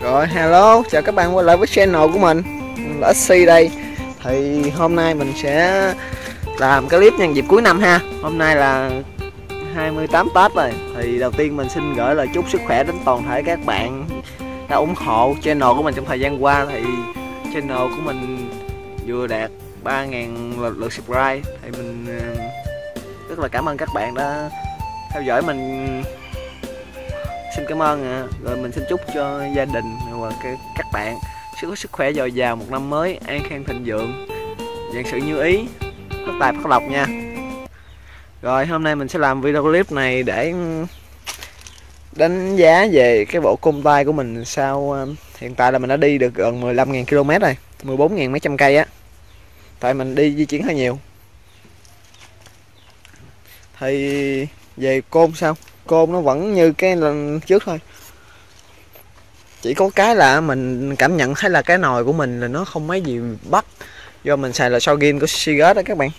Rồi hello, chào các bạn quay lại với channel của mình. Là đây. Thì hôm nay mình sẽ làm cái clip nhân dịp cuối năm ha. Hôm nay là 28 Tết rồi. Thì đầu tiên mình xin gửi lời chúc sức khỏe đến toàn thể các bạn đã ủng hộ channel của mình trong thời gian qua. Thì channel của mình vừa đạt 3.000 lượt, lượt subscribe. Thì mình ờ, rất là cảm ơn các bạn đã theo dõi mình xin cảm ơn ạ. Rồi mình xin chúc cho gia đình và các bạn sức sức khỏe dồi dào một năm mới, an khang thịnh vượng. Vạn sự như ý. Phát tài, phát lộc nha. Rồi, hôm nay mình sẽ làm video clip này để đánh giá về cái bộ cung tay của mình sau hiện tại là mình đã đi được gần 15.000 km rồi 14.000 mấy trăm cây á. Tại mình đi di chuyển hơi nhiều. Thì về côn sao? Côn nó vẫn như cái lần trước thôi. Chỉ có cái là mình cảm nhận thấy là cái nồi của mình là nó không mấy gì bắt. Do mình xài là Shogin của Seagate đó các bạn.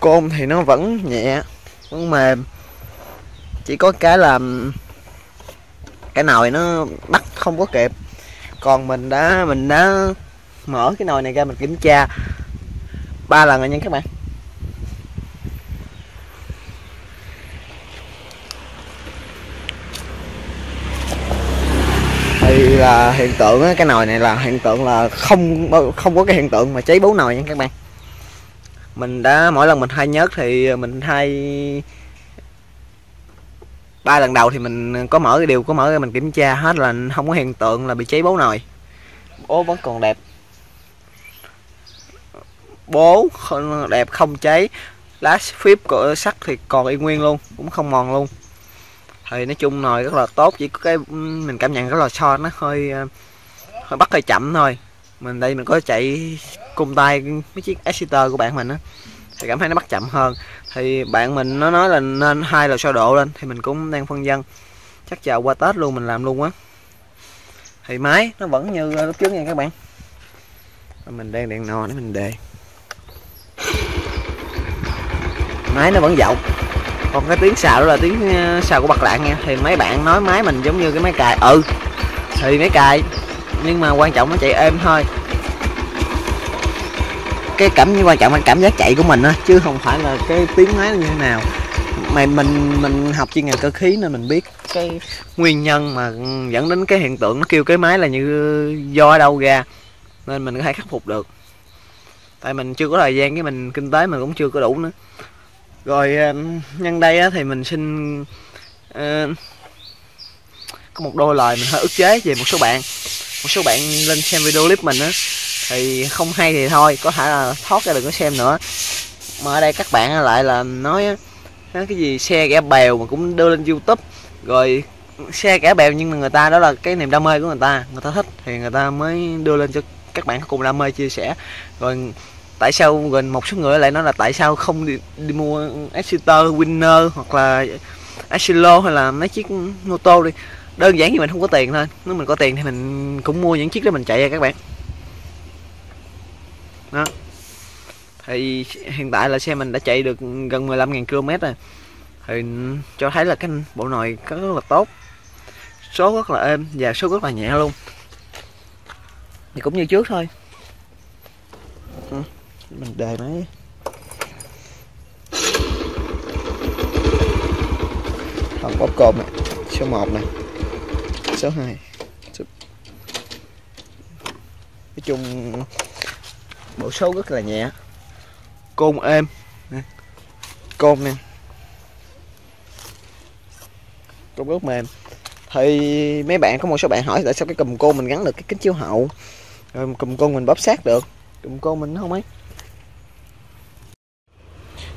Côn thì nó vẫn nhẹ, vẫn mềm. Chỉ có cái là cái nồi nó bắt không có kịp. Còn mình đã mình đã mở cái nồi này ra mình kiểm tra. Ba lần rồi nha các bạn thì là hiện tượng á, cái nồi này là hiện tượng là không không có cái hiện tượng mà cháy bốn nồi nha các bạn. Mình đã mỗi lần mình thay nhớt thì mình thay ba lần đầu thì mình có mở cái điều có mở ra mình kiểm tra hết là không có hiện tượng là bị cháy bố nồi. Bố vẫn còn đẹp. Bố đẹp không cháy. Lá phíp của sắt thì còn y nguyên luôn cũng không mòn luôn thì nói chung nồi rất là tốt, chỉ có cái mình cảm nhận rất là so nó hơi ờ, hơi bắt hơi chậm thôi. Mình đây mình có chạy cung tay mấy chiếc exciter của bạn mình á, thì cảm thấy nó bắt chậm hơn. Thì bạn mình nó nói là nên hai là so độ lên, thì mình cũng đang phân dân chắc chờ qua tết luôn mình làm luôn á. Thì máy nó vẫn như ờ, lúc trước nha các bạn. Mình đang đèn nò để mình đề. Máy nó vẫn dậu còn cái tiếng xào đó là tiếng ờ, xào của bạc lạng nha. Thì mấy bạn nói máy mình giống như cái máy cài. Ừ thì máy cài. Nhưng mà quan trọng nó chạy êm thôi. Cái cảm quan trọng là cảm giác chạy của mình á, chứ không phải là cái tiếng máy như thế nào. Mày mình mình học chuyên ngành cơ khí nên mình biết cái nguyên nhân mà dẫn đến cái hiện tượng nó kêu cái máy là như do ở đâu ra. Nên mình có thể khắc phục được. Tại mình chưa có thời gian, cái mình kinh tế mình cũng chưa có đủ nữa rồi ờ, nhân đây thì mình xin uh, có một đôi lời mình hơi ức chế về một số bạn. Một số bạn lên xem video clip mình á thì không hay thì thôi có thể là thoát ra đừng có xem nữa. Mà ở đây các bạn lại là nói cái gì xe ghẻ bèo mà cũng đưa lên youtube. Rồi xe ghẻ bèo nhưng mà người ta đó là cái niềm đam mê của người ta. Người ta thích thì người ta mới đưa lên cho các bạn cùng đam mê chia sẻ. Rồi tại sao gần một số người lại nói là tại sao không đi, đi mua Exeter Winner hoặc là Asilo hay là mấy chiếc mô tô đi? Đơn giản như mình không có tiền thôi. Nếu mình có tiền thì mình cũng mua những chiếc đó mình chạy ra các bạn. Đó. Thì hiện tại là xe mình đã chạy được gần 15.000 km rồi. Thì cho thấy là cái bộ nồi rất là tốt. Số rất là êm và số rất là nhẹ luôn. Thì cũng như trước thôi. Ừ mình đề máy phần bóp cồn này, số 1 này, số 2 số... nói chung, bộ số rất là nhẹ. Côn êm. Côn nè. Côn rất mềm. Thì mấy bạn có một số bạn hỏi tại sao cái cùm côn mình gắn được cái kính chiếu hậu, rồi cùm côn mình bóp sát được. Cùm côn mình không ấy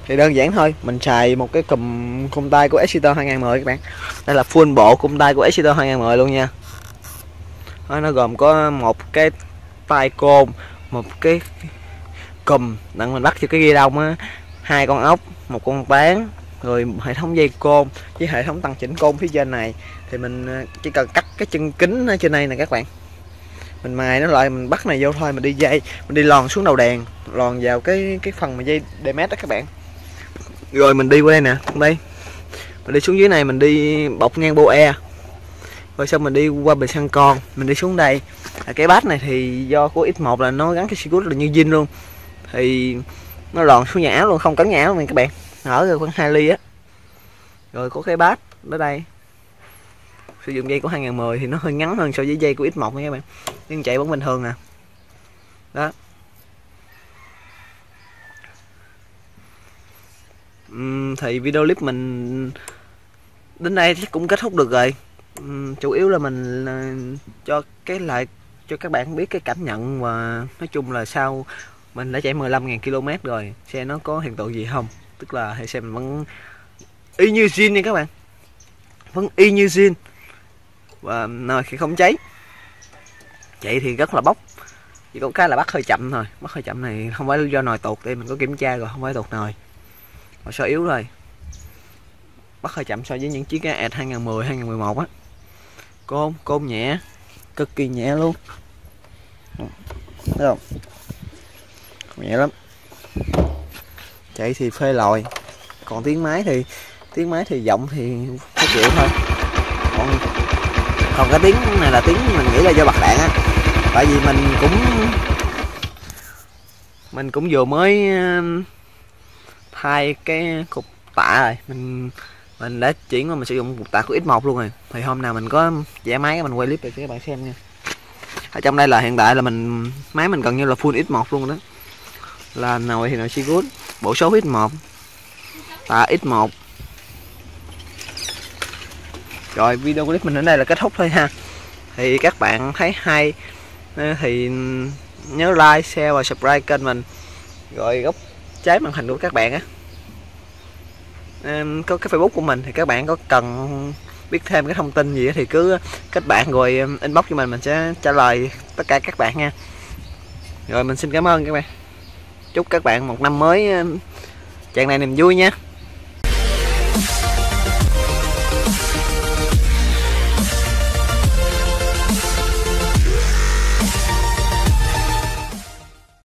thì đơn giản thôi, mình xài một cái cùm cung tay của Exeter 2010 các bạn. Đây là full bộ cung tay của Exeter 2010 luôn nha. Nó gồm có một cái tay côn, một cái cùm đặng mình bắt cho cái ghi đông á. Hai con ốc, một con bán rồi hệ thống dây côn với hệ thống tăng chỉnh côn phía trên này. Thì mình ờ, chỉ cần cắt cái chân kính ở trên đây nè các bạn. Mình mài nó lại, mình bắt này vô thôi, mình đi dây, mình đi lòn xuống đầu đèn, lòn vào cái cái phần mà dây DMS đó các bạn rồi mình đi qua đây nè đây. Mình đi xuống dưới này mình đi bọc ngang bô e. Rồi xong mình đi qua bình săn con mình đi xuống đây. À, cái bát này thì do của x1 là nó gắn cái xi là như zin luôn. Thì nó lòn xuống nhã luôn không cấn nhã luôn luôn các bạn. Ở rồi khoảng 2 ly á. Rồi có cái bát ở đây. Sử dụng dây của 2010 thì nó hơi ngắn hơn so với dây của X1 nha các bạn. Nhưng chạy vẫn bình thường nè. Đó. Uhm, thì video clip mình đến đây chắc cũng kết thúc được rồi. Uhm, chủ yếu là mình uh, cho cái lại cho các bạn biết cái cảm nhận và nói chung là sau mình đã chạy 15.000 km rồi xe nó có hiện tượng gì không? Tức là hay xem vẫn y như zin nha các bạn. Vẫn y như zin và nồi khi không cháy chạy thì rất là bốc. Chỉ có cái là bắt hơi chậm thôi. Bắt hơi chậm này không phải do nồi tuột đây mình có kiểm tra rồi không phải tuột nồi mà sơ yếu rồi. Bắt hơi chậm so với những chiếc ad 2010 2011 á. Côn côn nhẹ. Cực kỳ nhẹ luôn. Thấy không? Nhẹ lắm. Chạy thì phê lòi. Còn tiếng máy thì, tiếng máy thì giọng thì phải chịu thôi. Còn còn cái tiếng này là tiếng mình nghĩ là do bạc đạn á. Tại vì mình cũng mình cũng vừa mới hai cái cục tạ rồi. Mình mình đã chuyển qua, mình sử dụng cục tạ của X1 luôn rồi. Thì hôm nào mình có vẽ máy, mình quay clip để cho các bạn xem nha. Ở trong đây là hiện tại là mình, máy mình gần như là full X1 luôn đó. Là nồi thì nồi Seagood bộ số X1 tạ X1 rồi, video clip mình đến đây là kết thúc thôi ha. Thì các bạn thấy hay. Thì nhớ like, share và subscribe kênh mình. Rồi, góc trái màn hình của các bạn á. Có cái facebook của mình thì các bạn có cần biết thêm cái thông tin gì thì cứ kết bạn rồi inbox cho mình mình sẽ trả lời tất cả các bạn nha. Rồi mình xin cảm ơn các bạn. Chúc các bạn một năm mới tràn đầy niềm vui nha.